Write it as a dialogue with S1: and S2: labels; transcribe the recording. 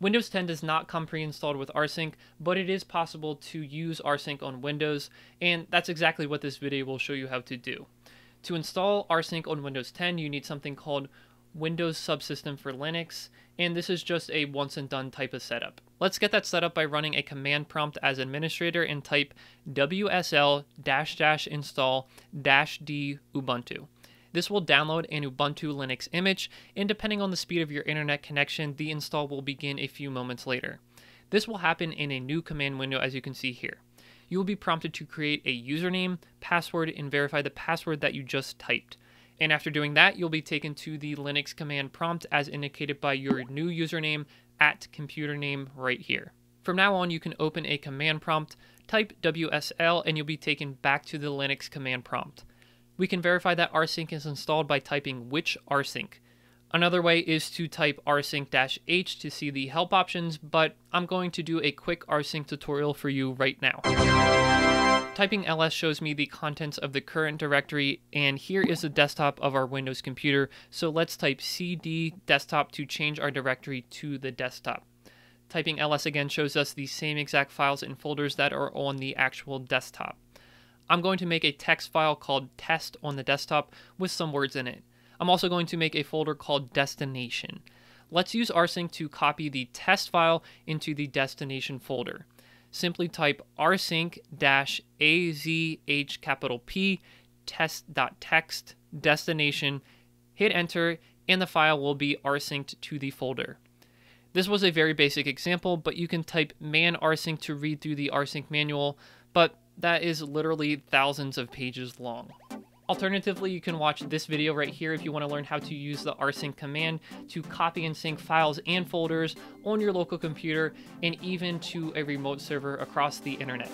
S1: Windows 10 does not come pre-installed with rsync, but it is possible to use rsync on Windows, and that's exactly what this video will show you how to do. To install rsync on Windows 10, you need something called Windows Subsystem for Linux, and this is just a once and done type of setup. Let's get that set up by running a command prompt as administrator and type wsl install d ubuntu. This will download an Ubuntu Linux image, and depending on the speed of your internet connection, the install will begin a few moments later. This will happen in a new command window as you can see here. You will be prompted to create a username, password, and verify the password that you just typed. And after doing that, you'll be taken to the Linux command prompt as indicated by your new username at computer name right here. From now on, you can open a command prompt, type WSL, and you'll be taken back to the Linux command prompt. We can verify that rsync is installed by typing which rsync. Another way is to type rsync-h to see the help options, but I'm going to do a quick rsync tutorial for you right now. Typing ls shows me the contents of the current directory, and here is the desktop of our Windows computer, so let's type cd desktop to change our directory to the desktop. Typing ls again shows us the same exact files and folders that are on the actual desktop. I'm going to make a text file called test on the desktop with some words in it. I'm also going to make a folder called destination. Let's use rsync to copy the test file into the destination folder. Simply type rsync azh capital P test.txt destination, hit enter, and the file will be rsynced to the folder. This was a very basic example, but you can type man rsync to read through the rsync manual, but that is literally thousands of pages long. Alternatively, you can watch this video right here if you want to learn how to use the rsync command to copy and sync files and folders on your local computer and even to a remote server across the internet.